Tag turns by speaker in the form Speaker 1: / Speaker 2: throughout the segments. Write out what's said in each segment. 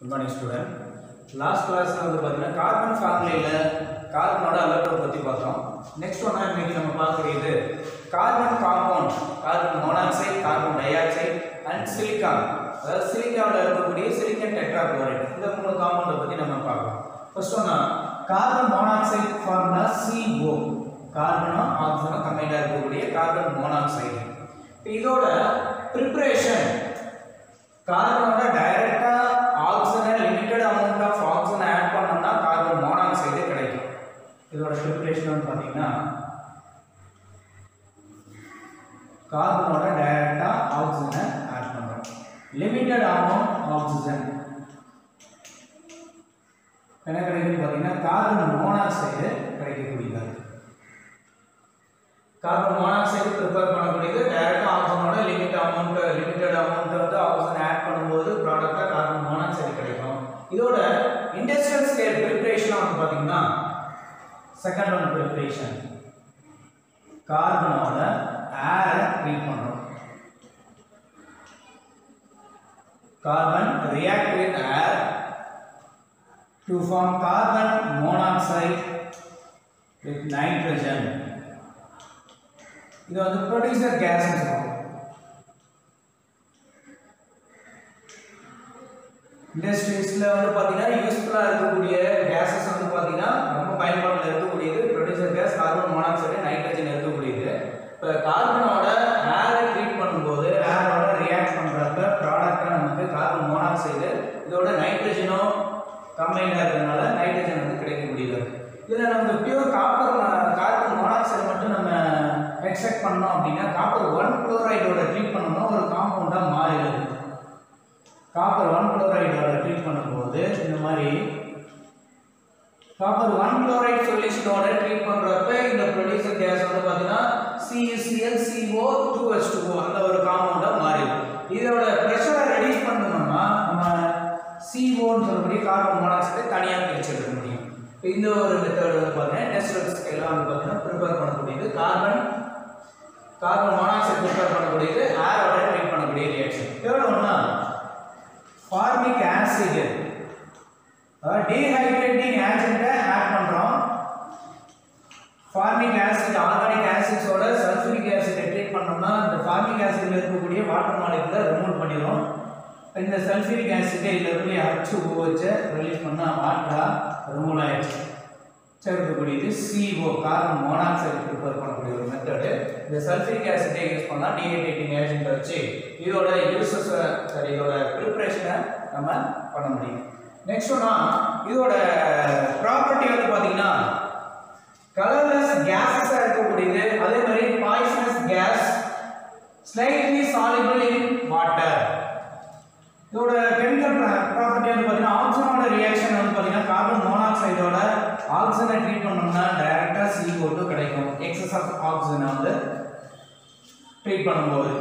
Speaker 1: Good morning student last கிளாஸில் வந்து பார்த்தீங்கன்னா கார்பன் ஃபார்முலையில் கார்பனோட அலர்ட்டை பற்றி பார்த்தோம். நெக்ஸ்ட் ஒன்றா இன்னைக்கு நம்ம பார்க்குறது carbon compound carbon monoxide carbon dioxide and silicon அதாவது சிலிக்காவில் இருக்கக்கூடிய சிலிக்கன் டெட்ராக்ளோரைட் இந்த மூணு காம்பவுண்டை பற்றி நம்ம பார்க்கலாம். ஃபர்ஸ்ட் ஒன்றா கார்பன் மோனாக்சைடு ஃபார்முலா சிஓ கார்பனும் ஆக்சிஜனும் கம்பைண்டாக இருக்கக்கூடிய கார்பன் மோனாக்சைடு இதோட ப்ரிப்ரேஷன் கார்பனோட டைரக்டா ஆக்சிஜனை limited amount of oxygen add பண்ணோம்னா கார்பன் மோனாக்சைடு கிடைக்கும் இதோட ப்ரிப்பரேஷன் வந்து பார்த்தீங்கன்னா கார்பனோட டைரக்டா ஆக்சிஜனை ஆட் பண்ணுறோம் லிமிட்டட் அமௌண்ட் ஆக்சிஜன் என்ன கிடைக்குன்னு பார்த்தீங்கன்னா கார்பன் மோனாக்சைடு கிடைக்கக்கூடியது? கார்பன் மோனாக்சைடு ப்ரிப்பேர் பண்ணக்கூடியது டைரெக்டாக ஆக்சிஜனோட லிமிட் அமௌண்ட் லிமிட்டட் அமௌண்ட் வந்து ஆக்சிஜன் ஆட் பண்ணும்போது ப்ராடக்டாக கார்பன் மோனாக்சைடு கிடைக்கும். இதோட இண்டஸ்ட்ரியல் ஸ்கேல் ப்ரிப்பரேஷன் வந்து பார்த்தீங்கன்னா செகண்ட் ஒன் ப்ரிப்பரேஷன் கார்பனோட ஏரை ட்ரீட் பண்ணுறோம் carbon react with air to form carbon monoxide with nitrogen இது வந்து ப்ரொடியூசர் கேஸ்னு சொல்லுவோம் இண்டஸ்ட்ரீஸில் வந்து பார்த்தீங்கன்னா யூஸ்ஃபுல்லாக இருக்கக்கூடிய கேஸஸ் வந்து பார்த்தீங்கன்னா எக்ஸ்ட்ராக்ட் பண்ணோம் அப்படின்னா காப்பர் ஒன் குளோரைடோட ட்ரீட் பண்ணோம்னா ஒரு காம்பவுண்டாக மாறிடுது காப்பர் ஒன் குளோரைடோட ட்ரீட் பண்ணும்போது இந்த மாதிரி காப்பர் ஒன் குளோரைட் சொல்யூஷனோட ட்ரீட் பண்ணுறப்ப இந்த ப்ரொடியூசர் கேஸ் வந்து பார்த்தீங்கன்னா CSCL CO two S two அந்த ஒரு காம்பவுண்டாக மாறிடும். இதோட ப்ரெஷரை ரெடியூஸ் பண்ணணும்னா நம்ம சிஓன்னு சொல்லக்கூடிய கார்பன் மோனாக்சைடை தனியாக பிரிச்செடுக்க முடியும். இந்த ஒரு மெத்தட் வந்து பார்த்தீங்கன்னா நேச்சுரல் ஸ்கேலாக வந்து பார்த்தீங்கன்னா ப்ரிப்பேர் பண்ணக்கூடியது கார்பன் கார்பன் மோனாக்சைடு ப்ரிப்பேர் பண்ணக்கூடியது ஏரோட ட்ரீட் பண்ணக்கூடிய ரியாக்ஷன் தேர்ட் ஒன்னா ஃபார்மிக் ஆசிட் டீஹைட்ரேட்டிங் ஏஜென்ட்டை ஆட் பண்ணுறோம் ஃபார்மிக் ஆசிட் ஆர்கானிக் ஆசிட்ஸோட சல்ஃபூரிக் ஆசிட்டை ட்ரீட் பண்ணோம்னா இந்த ஃபார்மிக் ஆசிட்ல இருக்கக்கூடிய வாட்டர் மாலிகுலை ரிமூவ் பண்ணிடும் இந்த சல்ஃபூரிக் ஆசிட்டை இதில் இருந்து அச்சு வச்சு ரிலீஸ் பண்ணால் வாட்டரா ரிமூவ் ஆயிடுச்சு. சேர்க்கக்கூடியது சிஓ கார்பன் மோனாக்சைடு ப்ரிப்பேர் பண்ணக்கூடிய ஒரு மெத்தடு இந்த சல்ஃபிக் ஆசிட்டை யூஸ் பண்ணால் டீஹைட்ரேட்டிங் ஏஜென்ட் வச்சு இதோட யூசஸ் சரி இதோட ப்ரிப்பரேஷனை நம்ம பண்ண முடியும். நெக்ஸ்ட் ஒன்னா இதோட ப்ராப்பர்ட்டி வந்து பார்த்தீங்கன்னா கலர்லெஸ் கேஸஸாக இருக்கக்கூடியது. அதே மாதிரி poisonous gas slightly soluble in water இதோட கெமிக்கல் ப்ராப்பர்ட்டி வந்து பார்த்தீங்கன்னா ஆக்சிஜனோட ரியாக்ஷன் வந்து பார்த்தீங்கன்னா கார்பன் ஆக்சிஜனை ட்ரீட் பண்ணோம்னா டைரக்டாக சி ஓட்டு கிடைக்கும். எக்ஸஸ் ஆஃப் ஆக்சிஜனை வந்து ட்ரீட் பண்ணும்போது.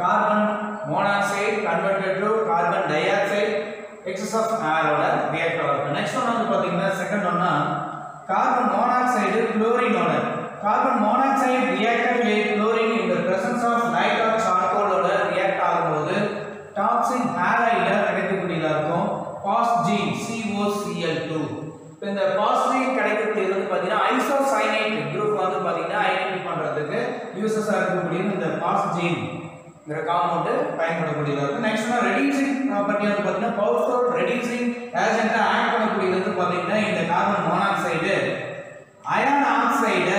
Speaker 1: Carbon monoxide converted to carbon dioxide excess of ஏரோட react ஆகும் நெக்ஸ்ட் ஒன் வந்து பார்த்தீங்கன்னா செகண்ட் ஒன்னா carbon monoxide குளோரினோட carbon monoxide reacted with chlorine in the presence of light of சார்கோலோட react ஆகும்போது டாக்ஸின் ஹேரைல கிடைக்கக்கூடியதா இருக்கும். பாஸ்ஜீன் COCl2 இப்போ இந்த பாசிட்டிவ் கிடைக்கக்கூடியது வந்து பார்த்தீங்கன்னா ஐசோசைனைட் குரூப் வந்து பார்த்தீங்கன்னா ஐடென்டி பண்ணுறதுக்கு யூசஸாக இருக்கக்கூடியது இந்த பாஸ்ஜீன் இந்த காம்பவுண்டு பயன்படக்கூடியதாக இருக்கும் நெக்ஸ்ட் ரெடியூசிங் ப்ராப்பர்ட்டி வந்து பார்த்தீங்கன்னா பவர்ஃபுல் ரெடியூசிங் ஏஜென்ட்டாக ஆட் பண்ணக்கூடியது வந்து பார்த்தீங்கன்னா இந்த கார்பன் மோனாக்சைடு அயன் ஆக்சைடு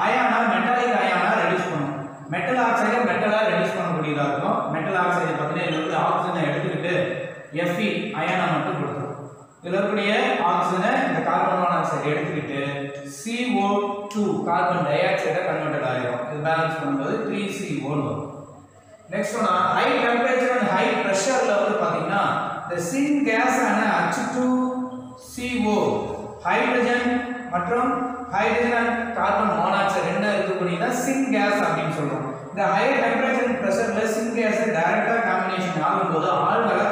Speaker 1: அயானா மெட்டாலிக் அயானா ரெடியூஸ் பண்ணும் மெட்டல் ஆக்சைடை மெட்டலாக ரெடியூஸ் பண்ணக்கூடியதாக இருக்கும் மெட்டல் ஆக்சைடு பார்த்தீங்கன்னா இதில் வந்து ஆக்சிஜனை எடுத்துக்கிட்டு எஃப்இ அயானா மட்டும் கொடுத்துரும் இதில் இருக்கக்கூடிய ஆக்சிஜனை இந்த கார்பன் மோனாக்சைடு எடுத்துக்கிட்டு CO2 டூ கார்பன் டை ஆக்சைடை கன்வெர்டட் ஆகிரும் இது பேலன்ஸ் பண்ணும்போது த்ரீ சிஓன்னு வரும். நெக்ஸ்ட் ஒன்னா ஹை டெம்பரேச்சர் அண்ட் ஹை ப்ரெஷரில் வந்து பார்த்தீங்கன்னா இந்த சின் கேஸ் ஆன H2 CO ஹைட்ரஜன் மற்றும் ஹைட்ரஜன் அண்ட் கார்பன் மோனாக்சைடு ரெண்டும் இருக்கக்கூடியதா சிங் கேஸ் அப்படின்னு சொல்கிறோம் இந்த ஹை டெம்பரேச்சர் அண்ட் ப்ரெஷர்ல சின் கேஸ் டைரெக்டாக காம்பினேஷன் ஆகும்போது ஆல்கலா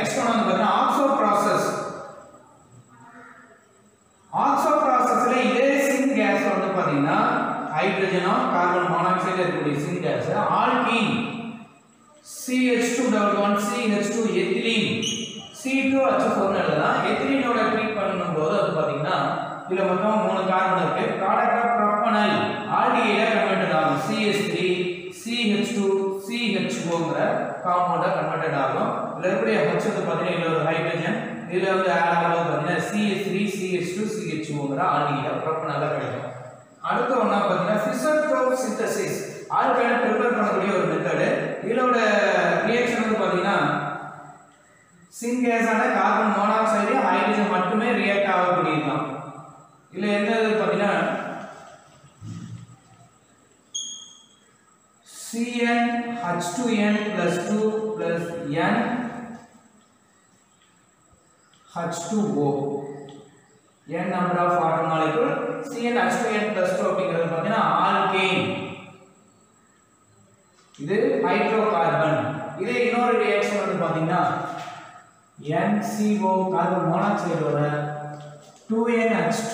Speaker 1: நெக்ஸ்ட் ஒன் வந்து பார்த்தீங்கன்னா ஆக்சோ ப்ராசஸ் ஆக்சோ ப்ராசஸ்ல இதே சின் கேஸ் வந்து பார்த்தீங்கன்னா ஹைட்ரஜனோ கார்பன் மோனாக்சைடு இருக்கக்கூடிய syngas alkene CH2 double bond CH2 ethylene C2H4 ஃபோர்னு எழுதலாம். எத்திலீனோட ட்ரீட் பண்ணும்போது அது பார்த்தீங்கன்னா இதில் மொத்தம் சிங்கேஸான கார்பன் மோனாக்சைடு ஹைட்ரஜன் மட்டுமே ரியாக்ட் ஆகக்கூடியதுதான். இதுல என்ன பார்த்தீங்கன்னா Cn H2n plus 2 plus n H2O n number of water molecule Cn H2n plus 2 அப்படிங்கிறது பார்த்தீங்கன்னா ஆல்கேன் இது ஹைட்ரோகார்பன் இதே இன்னொரு ரியாக்ஷன் வந்து பார்த்தீங்கன்னா NCO கார்பன் மோனாக்சைடோட 2NH2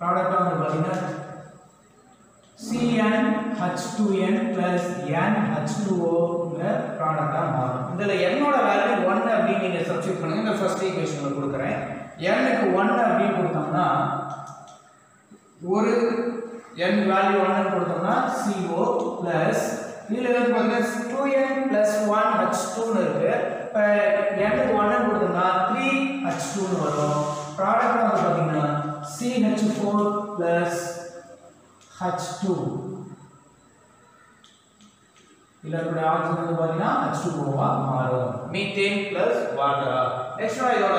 Speaker 1: ப்ராடக்ட் வந்து பார்த்தீங்கன்னா CnH2n plus NH2O ங்கிற ப்ராடக்டா மாறும். இதுல என்னோட வேல்யூ 1 அப்படின்னு நீங்க சப்ஸ்டிட் பண்ணுங்க. இந்த ஃபர்ஸ்ட் ஈக்குவேஷன்ல கொடுக்குறேன். N க்கு 1 அப்படின்னு கொடுத்தோம்னா ஒரு n வேல்யூ 1 கொடுத்தோம்னா CO plus இதுல வந்து டூ 2n plus 1 H2 னு இருக்கு. இப்ப n க்கு 1 கொடுத்தோம்னா 3H2 வரும். ப்ராடக்ட் வந்து பாத்தீங்கன்னா CH4 plus H2 இதுல இருக்கிற ஆக்சிஜன் வந்து பாத்தீங்கன்னா H2O வா மாறும். மீத்தேன் பிளஸ் வாட்டரா நெக்ஸ்ட் இதோட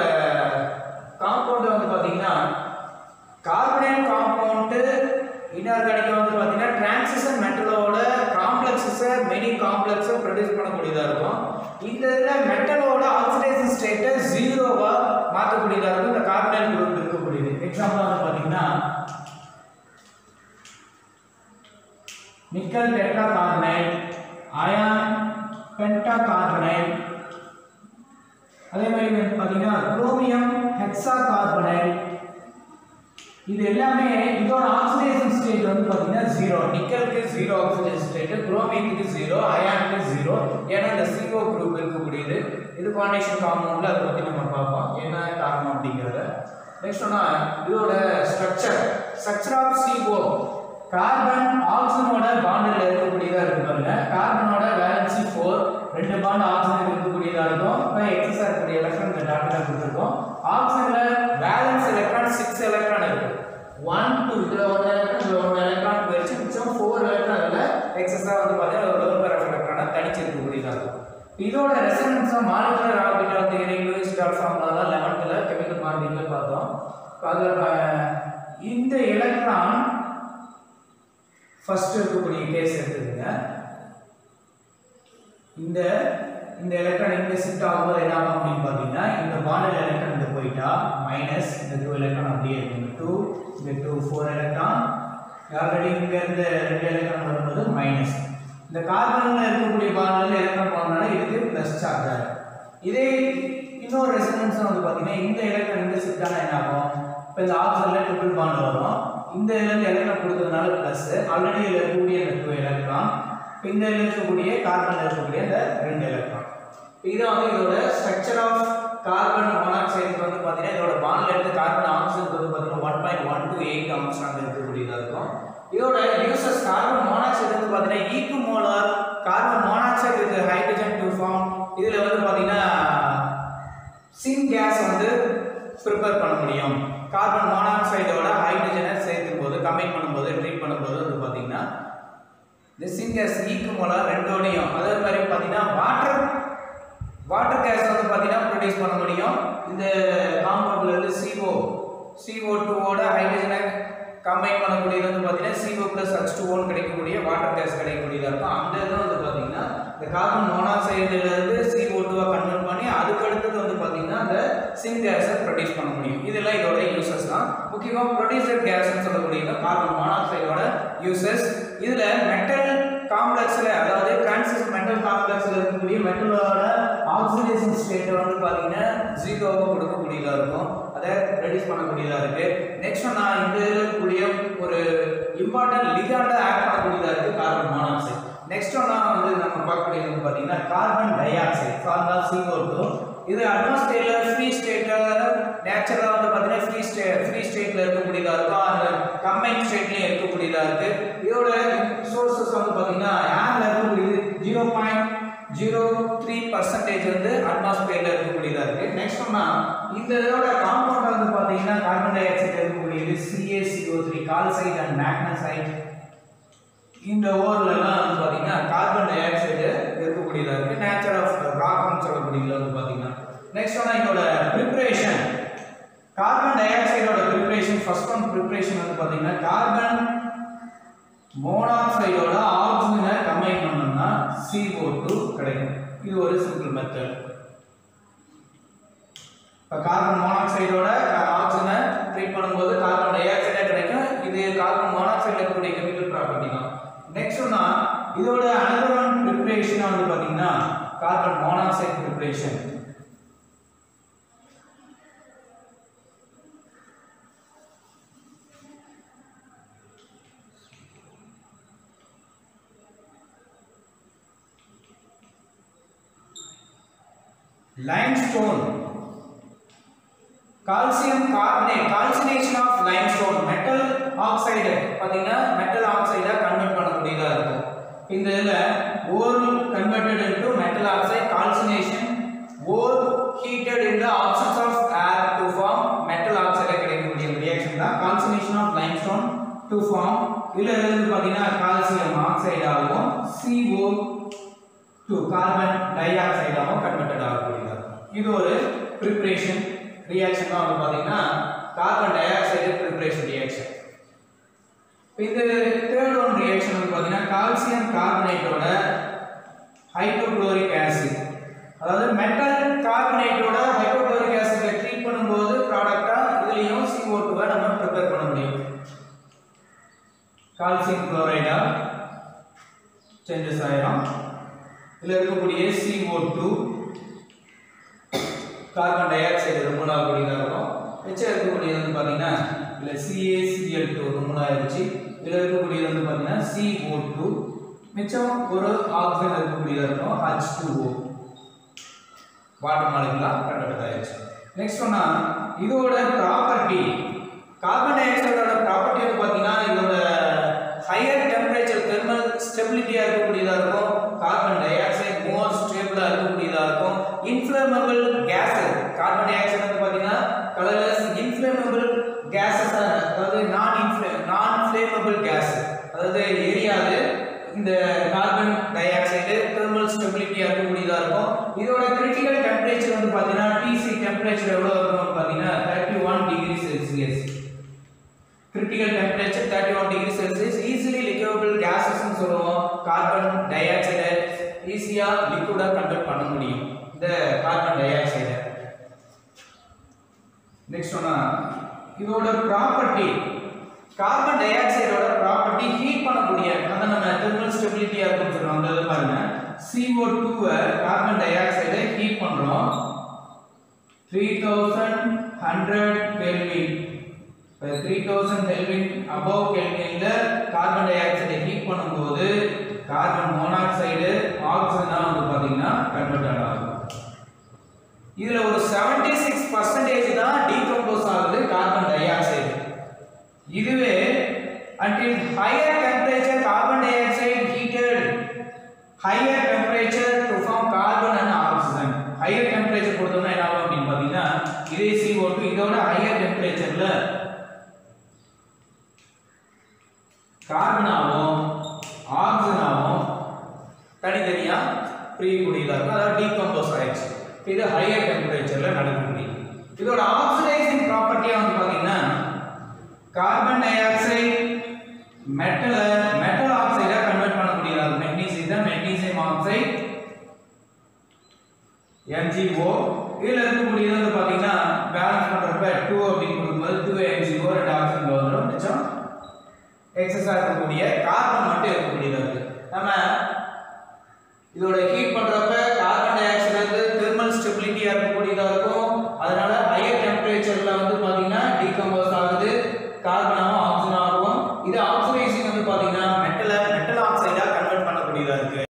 Speaker 1: காம்பவுண்ட் வந்து பார்த்தீங்கன்னா கார்பனேட் காம்பவுண்ட் இன்ஆர்கானிக் வந்து பார்த்தீங்கன்னா டிரான்சிஷன் மெட்டலோட காம்ப்ளெக்ஸஸ் மெனி காம்ப்ளெக்ஸ் ப்ரொடியூஸ் பண்ணக்கூடியதா இருக்கும். இந்த இதுல மெட்டலோட ஆக்சிடேஷன் ஸ்டேட்டை ஜீரோவா மாற்றக்கூடியதா இருக்கும். இந்த கார்பனேட் குரூப் இருக்கக்கூடியது. எக்ஸாம்பிள் வந்து பாத்தீங்கன்னா நிக்கல் டெட்ராகார்பனேட் அயான் பென்டாகார்பனேட். அதே மாதிரி பார்த்தீங்கன்னா குரோமியம் ஹெக்ஸாகார்பனேட் இது எல்லாமே இதோட ஆக்சிடேஷன் ஸ்டேட் வந்து பார்த்தீங்கன்னா ஜீரோ நிக்கலுக்கு ஜீரோ ஆக்சிடேஷன் ஸ்டேட் குரோமியத்துக்கு ஜீரோ அயானுக்கு ஜீரோ ஏன்னா இந்த சிஓ குரூப் இருக்கக்கூடியது. இது காண்டேஷன் காம்பவுண்ட்ல அதை பற்றி நம்ம பார்ப்போம். என்ன காரணம் அப்படிங்கிறத. நெக்ஸ்ட் ஒன்னா இதோட structure structure of CO carbon ஆக்சிஜனோட பாண்டில் இருக்கக்கூடியதா இருக்கு பாருங்க. கார்பனோட வேலன்சி ஃபோர் ரெண்டு பாண்ட் ஆக்சிஜன் இருக்கக்கூடியதா இருக்கும். இப்போ எக்ஸஸ் இருக்கக்கூடிய எலக்ட்ரான் இந்த டாக்டர் கொடுத்துருக்கோம். ஆக்சிஜன்ல வேலன்ஸ் எலக்ட்ரான் சிக்ஸ் எலக்ட்ரான் இருக்கு. ஒன் டூ இதுல ஒன் எலக்ட்ரான் இதுல ஒன் எலக்ட்ரான் போயிடுச்சு மிச்சம் ஃபோர் எலக்ட்ரான் இதுல எக்ஸஸா வந்து பார்த்தீங்கன்னா ஒரு லோன் பேர் எலக்ட்ரானா தனிச்சு இருக்கக்கூடியதா இருக்கும் இதோட ரெசனன்ஸா molecular orbital theory Lewis dot formula லெவன்த்தில் கெமிக்கல் பாண்டிங்ல பார்த்தோம். அதுல இந்த எலக்ட்ரான் ஃபர்ஸ்ட் இருக்கக்கூடிய கேஸ் எடுத்துக்கங்க. இந்த இந்த எலக்ட்ரான் இங்க ஷிஃப்ட் ஆகும்போது என்ன ஆகும் அப்படின்னு பார்த்தீங்கன்னா இந்த பாண்டில் எலக்ட்ரான் போயிட்டா மைனஸ் இந்த டூ எலக்ட்ரான் அப்படியே இருக்கு இந்த டூ இந்த டூ ஃபோர் எலக்ட்ரான் ஆல்ரெடி இங்கே இருந்த ரெண்டு எலக்ட்ரான் வரும்போது மைனஸ் இந்த கார்பனில் இருக்கக்கூடிய பாண்டல் எலக்ட்ரான் போனதுனால இதுக்கு ப்ளஸ் சார்ஜ் ஆகும் இதே இன்னொரு ரெசனன்ஸ் வந்து பார்த்தீங்கன்னா இந்த எலக்ட்ரான் இங்க ஷிஃப்ட் என்ன ஆகும்? இப்போ இந்த ஆக்சிஜன்ல ட்ரிபிள் பாண்ட் வரும். இந்த இதுலேருந்து எலக்ட்ரான் கொடுத்ததுனால ப்ளஸ் ஆல்ரெடி இதுல இருக்கக்கூடிய இந்த டூ எலக்ட்ரான் இந்த இருக்கக்கூடிய கார்பனில் இருக்கக்கூடிய இந்த ரெண்டு எலக்ட்ரான் இது வந்து இதோட ஸ்ட்ரக்சர் ஆஃப் கார்பன் மோனாக்சைடு வந்து பார்த்தீங்கன்னா இதோட பாண்டில் எடுத்து கார்பன் ஆக்சிஜன் வந்து பார்த்தீங்கன்னா one point one two eight angstrom இருக்கக்கூடியதாக இருக்கும். இதோட யூசஸ் கார்பன் மோனாக்சைடு வந்து பார்த்தீங்கன்னா equimolar carbon monoxide with hydrogen to form இதில் வந்து பார்த்தீங்கன்னா சின் கேஸ் வந்து ப்ரிப்பேர் பண்ண முடியும். கார்பன் மோனாக்சைடோட ஹைட்ரஜனை சேர்க்கும் போது கம்பைன் பண்ணும்போது ட்ரீட் பண்ணும்போது வந்து பார்த்தீங்கன்னா இந்த சின் கேஸ் ஈக்கு மோலார் ரெண்டோடையும். அதே மாதிரி பார்த்தீங்கன்னா வாட்டர் வாட்டர் கேஸ் வந்து பார்த்தீங்கன்னா ப்ரொடியூஸ் பண்ண முடியும். இந்த காம்பவுண்டில் இருந்து சிஓ சிஓ டூவோட ஹைட்ரஜனை கம்பைன் பண்ணக்கூடியது வந்து பார்த்தீங்கன்னா CO plus H two one கிடைக்கக்கூடிய வாட்டர் கேஸ் கிடைக்கக்கூடியதாக இருக்கும். அந்த இது வந்து பார்த்தீங்கன்னா இந்த கார்பன் மோனாக்சைடுல சிஓ டூவாக கன்வெர்ட் பண்ணி அதுக்கு அடுத்தது வந்து பார்த்தீங்கன்னா அந்த சிங் கேஸை ப்ரொடியூஸ் பண்ண முடியும். இதெல்லாம் இதோட யூசஸ் தான். முக்கியமாக ப்ரொடியூசர் கேஸ்னு சொல்லக்கூடிய கார்பன் மோனாக்சைடோட யூசஸ் இதில் மெட்டல் காம்ப்ளெக்ஸில் அதாவது டிரான்சிஷன் மெட்டல் காம்ப்ளெக்ஸில் இருக்கக்கூடிய மெட்டலோட ஆக்சிடேஷன் ஸ்டேட்டை வந்து பார்த்தீங்கன்னா ஜீரோவாக கொடுக்கக்கூடியதாக இருக்கும். அதை ரெடியூஸ் பண்ணக்கூடியதாக இருக்கு. நெக்ஸ்ட் நான் இந்த இருக்கக்கூடிய ஒரு இம்பார்ட்டன்ட் லிகாண்டா ஆட் பண்ணக்கூடியதாக இருக்குது கார்பன் மோனாக்சைடு நெக்ஸ்ட் ஒன்னா வந்து நம்ம பார்க்கக்கூடியது வந்து பாத்தீங்கன்னா carbon di oxide formula CO2 இது அட்மாஸ்பியர்ல ஃப்ரீ ஸ்டேட்ல நேச்சுரலா வந்து பாத்தீங்கன்னா ஃப்ரீ ஸ்டே ஃப்ரீ ஸ்டேட்ல இருக்கக்கூடியதா இருக்கும் அந்த கம்பைன் ஸ்டேட்லயும் இருக்கக்கூடியதா இருக்கு. இதோட சோர்சஸ் வந்து பாத்தீங்கன்னா ஏர்ல இருக்கக்கூடியது? Zero point zero three percentage வந்து அட்மாஸ்பியர்ல இருக்கக்கூடியதா இருக்கு. நெக்ஸ்ட் ஒன்னா இந்த இதோட காம்பவுண்ட் வந்து பாத்தீங்கன்னா கார்பன் டை ஆக்சைடு இருக்கக்கூடியது CaCO three calcite and magnesite இந்த ஓர்ல எல்லாம் வந்து பாத்தீங்கன்னா கார்பன் டை ஆக்சைடு இருக்கக்கூடியதா இருக்கு. நேச்சர் ஆஃப் ராக்னு சொல்லக்கூடியதுல வந்து பாத்தீங்கன்னா நெக்ஸ்ட் ஒன்னா இதோட ப்ரிப்பரேஷன் கார்பன் டை ஆக்சைடோட ப்ரிப்பரேஷன் ஃபர்ஸ்ட் ஒன் ப்ரிப்பரேஷன் வந்து பார்த்தீங்கன்னா கார்பன் மோனாக்சைடோட ஆக்சிஜனை கம்பைன் பண்ணோம்னா CO2 கிடைக்கும். இது ஒரு சிம்பிள் மெத்தட் இப்போ கார்பன் மோனாக்சைடோட ஆக்சிஜனை ட்ரீட் பண்ணும்போது கார்பன் டை ஆக்சைடே கிடைக்கும். இது கார்பன் மோனாக்சைடில் இருக்கக்கூடிய கெமிக்கல் ப்ராப்பர்ட்டி தான். நெக்ஸ்ட் ஒன்னா இதோட அனதர் ஒன் ப்ரிப்பரேஷன் வந்து பார்த்தீங்கன்னா carbon monoxide preparation limestone. Calcium carbonate calcination of limestone metal oxide. பாத்தீங்கன்னா மெட்டல் oxide கன்வெர்ட் பண்ணக்கூடியதா இருக்கும். இந்த இதுல ore converted into metal oxide calcination ore heated in the absence of air to form metal oxide கிடைக்கக்கூடிய reaction தான் calcination of limestone to form இதுல இருந்து பாத்தீங்கன்னா கால்சியம் ஆகும் CO டு கார்பன் டை ஆக்சைடாகவும் கன்வெர்டட் ஆகக்கூடியது. இது ஒரு ப்ரிப்பரேஷன் ரியாக்ஷன் தான் வந்து பார்த்தீங்கன்னா carbon dioxide preparation reaction இந்த தேர்ட் ஒன் ரியாக்ஷன் வந்து பார்த்தீங்கன்னா கால்சியம் கார்பனேட்டோட ஹைட்ரோக்ளோரிக் ஆசிட் அதாவது மெட்டல் கார்பனேட்டோட ஹைட்ரோக்ளோரிக் ஆசிடை ட்ரீட் பண்ணும்போது ப்ராடக்டா இதுலயும் CO2 டூவை நம்ம ப்ரிப்பேர் பண்ண முடியும். கால்சியம் குளோரைடா சேஞ்சஸ் ஆயிரும். இதில் இருக்கக்கூடிய CO2 carbon dioxide remove ஆகக்கூடியதாக இருக்கும். மிச்சம் இருக்கக்கூடியது வந்து பார்த்தீங்கன்னா இதில் CaCl2 ரிமூவ் ஆயிடுச்சு. இதில் இருக்கக்கூடியது வந்து பார்த்தீங்கன்னா CO2 மிச்சம் ஒரு ஆக்சிஜன் இருக்கக்கூடியதாக இருக்கும் H2O வாட்டர் மாலிகுலாம் கண்டக்ட் ஆயிடுச்சு நெக்ஸ்ட் ஒன்னா இதோட property carbon thirty one degree Celsius critical temperature thirty one degree Celsius easily liquefiable கேஸஸ்னு சொல்லுவோம் கார்பன் டை ஆக்சைடை ஈஸியாக லிக்விடாக கன்வெர்ட் பண்ண முடியும். இந்த கார்பன் டை ஆக்சைடை நெக்ஸ்ட் ஒன்னா இதோட ப்ராப்பர்ட்டி கார்பன் டை ஆக்சைடோட ப்ராப்பர்ட்டி ஹீட் பண்ணக்கூடிய அதை நம்ம தெர்மல் ஸ்டெபிலிட்டியாக இருக்குன்னு சொல்றோம் அந்த இது பாருங்க. CO2 கார்பன் டை ஆக்சைடை ஹீட் 3100 Kelvin. இப்போ த்ரீ தௌசண்ட் கெல்வின் அபவ் கெல்வினில் கார்பன் டை ஆக்சைடை ஹீட் பண்ணும்போது கார்பன் மோனாக்சைடு ஆக்சிஜனாக வந்து பார்த்தீங்கன்னா கன்வெர்ட் ஆகும். இதில் ஒரு செவன்டி சிக்ஸ் பர்சன்டேஜ் தான் டீகம்போஸ் ஆகுது கார்பன் டை ஆக்சைடு இதுவே until higher temperature carbon dioxide heated higher temperature to form carbon and oxygen higher temperature கொடுத்தோம்னா என்ன CaCO2 இதோட ஹையர் டெம்பரேச்சர்ல கார்பனாவும் ஆக்சிஜனாவும் தனித்தனியா பிரியக்கூடியதா இருக்கும். அதாவது டீகம்போஸ் ஆயிடுச்சு. இது ஹையர் டெம்பரேச்சர்ல நடக்கக்கூடிய. இதோட ஆக்சிடைசிங் ப்ராப்பர்ட்டியா வந்து பாத்தீங்கன்னா கார்பன் டை ஆக்சைடு மெட்டல மெட்டல் ஆக்சைடா கன்வெர்ட் பண்ண பண்ணக்கூடியதா மெக்னீசியம் மெக்னீசியம் ஆக்சைடு MgO இதுல இருக்கக்கூடியது வந்து பாத்தீங்கன்னா பேலன்ஸ் பண்றப்ப டூ அப்படின்னு கொடுக்கும்போது 2 MgO ரெண்டு ஆப்ஷன் வந்துடும். மிச்சம் எக்ஸஸா இருக்கக்கூடிய கார்பன் மட்டும் இருக்கக்கூடியதாக இருக்குது நம்ம இதோட ஹீட் பண்றப்ப கார்பன் டை ஆக்சைடு வந்து தெர்மல் ஸ்டெபிலிட்டியா இருக்கக்கூடியதா இருக்கும்